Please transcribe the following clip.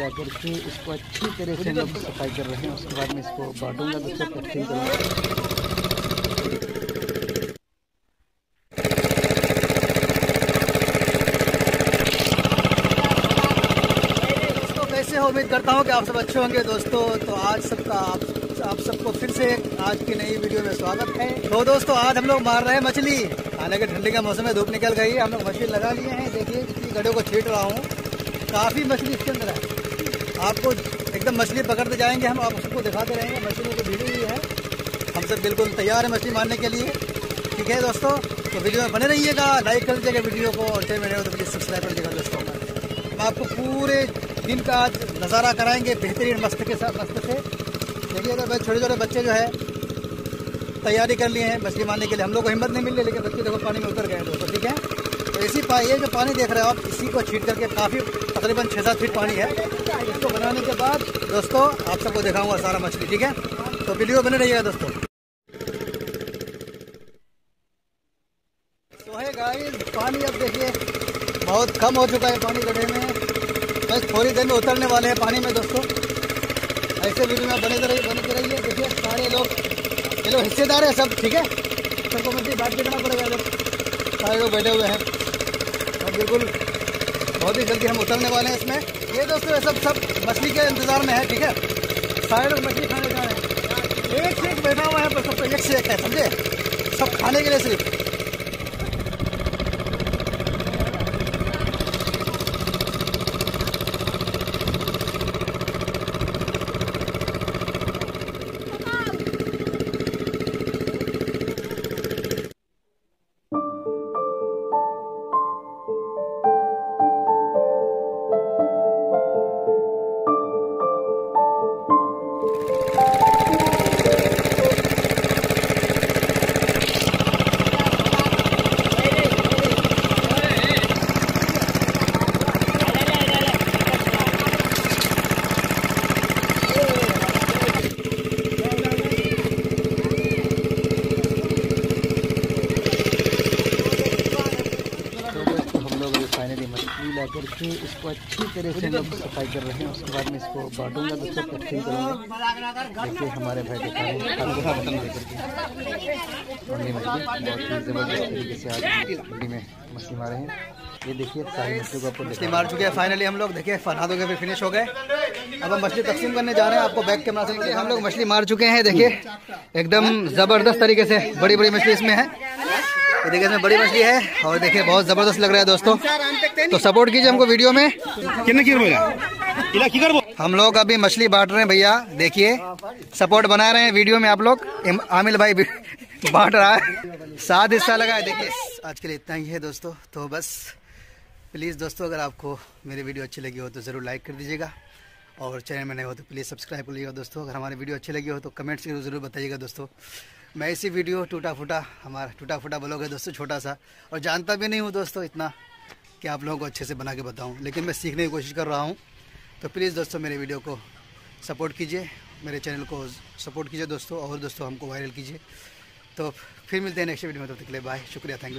लेकर के इसको अच्छी तरह से हम सफ़ाई कर रहे हैं, उसके बाद में इसको बांटूँगा दोस्तों कटिंग कैसे उम्मीद करता हूँ कि आप सब अच्छे होंगे। दोस्तों तो आज सबका, आप आप सबको फिर से आज की नई वीडियो में स्वागत है। तो दोस्तों, आज हम लोग मार रहे हैं मछली। हालाँकि ठंडी का मौसम है, धूप निकल गई है। हम लोग मछली लगा लिए हैं। देखिए कितनी गड्ढों को छीट रहा हूँ। काफ़ी मछली इसके अंदर है। आपको एकदम मछली पकड़ते जाएँगे, हम आप सबको दिखाते रहेंगे, मछलियों को भिड़ी हुई है। हम सब बिल्कुल तैयार है मछली मारने के लिए। ठीक है दोस्तों तो वीडियो में बने रहिएगा लाइक कर दीजिएगा वीडियो को और चैनल तो प्लीज़ सब्सक्राइब कर दीजिएगा दोस्तों। हम आपको पूरे दिन का आज नज़ारा कराएँगे बेहतरीन, मस्त के साथ, मस्त से। देखिए, अगर छोटे छोटे बच्चे जो है, तैयारी कर लिए हैं मछली मारने के लिए, हम लोग को हिम्मत नहीं मिल रही, लेकिन बच्चे देखो पानी में उतर गए दोस्तों, ठीक है? तो इसी पा, ये जो पानी देख रहे हो आप, इसी को छीट करके काफ़ी तकरीबन छः सात फीट पानी है। इसको बनाने के बाद दोस्तों, आप सबको दिखाऊँगा सारा मछली, ठीक है? तो वीडियो बने रहिएगा दोस्तों। तो है गाइस पानी अब देखिए, बहुत कम हो चुका है पानी गड्ढे में। बस थोड़ी देर में उतरने वाले हैं पानी में दोस्तों। ऐसे वीडियो में बने रहिए बने रहिए। देखिए, सारे लोग लोग हिस्सेदार है सब, ठीक है? सबको मछली बात करना पड़ेगा, सारे लोग बैठे हुए हैं। बिल्कुल बहुत ही जल्दी हम उतरने वाले हैं इसमें। ये दोस्तों सब सब मछली के इंतज़ार में है, ठीक है? सारे लोग मछली खाने जा रहे हैं। एक से एक बैठा हुआ है, पर सब एक से एक है, समझे? सब खाने के लिए सिर्फ़। करके इसको अच्छी तरह से हम लोग सफ़ाई कर रहे हैं उसके बाद में इसको बांटूँगा दोस्तों कटिंग करूँगा। देखिए हमारे भाई दिखा रहे हैं खाना बना बटन लेकर के। बहुत ही ज़बरदस्त तरीके से आज मंडी में मछली मारे हैं। ये देखिए सारी मछली को मार चुके हैं फाइनली हम लोग। देखिए फरहाद हो गए फिर फिनिश हो गए। अब हम मछली तकसीम करने जा रहे हैं आपको बैक कैमरा से। हम लोग मछली मार चुके हैं देखिए। एकदम ज़बरदस्त तरीके से बड़ी बड़ी मछली इसमें है। देखिए इसमें बड़ी मछली है और देखिए बहुत ज़बरदस्त लग रहा है दोस्तों। तो सपोर्ट कीजिए हमको वीडियो में। हम लोग अभी मछली बांट रहे हैं भैया देखिए। सपोर्ट बना रहे हैं वीडियो में आप लोग। आमिल भाई बांट रहा है। सात हिस्सा लगा है देखिए। आज के लिए इतना ही है दोस्तों। तो बस प्लीज़ दोस्तों अगर आपको मेरी वीडियो अच्छी लगी हो तो ज़रूर लाइक कर दीजिएगा। और चैनल में नए हो तो प्लीज़ सब्सक्राइब कर लीजिएगा दोस्तों। अगर हमारी वीडियो अच्छी लगी हो तो कमेंट्स ज़रूर बताइएगा दोस्तों। मैं ऐसी वीडियो टूटा फूटा हमारा टूटा फूटा ब्लॉग है दोस्तों छोटा सा और जानता भी नहीं हूँ दोस्तों इतना कि आप लोगों को अच्छे से बना के बताऊँ, लेकिन मैं सीखने की कोशिश कर रहा हूँ। तो प्लीज़ दोस्तों, मेरे वीडियो को सपोर्ट कीजिए, मेरे चैनल को सपोर्ट कीजिए दोस्तों, और दोस्तों हमको वायरल कीजिए। तो फिर मिलते हैं नेक्स्ट वीडियो में, तब तक के लिए बाय शुक्रिया थैंक यू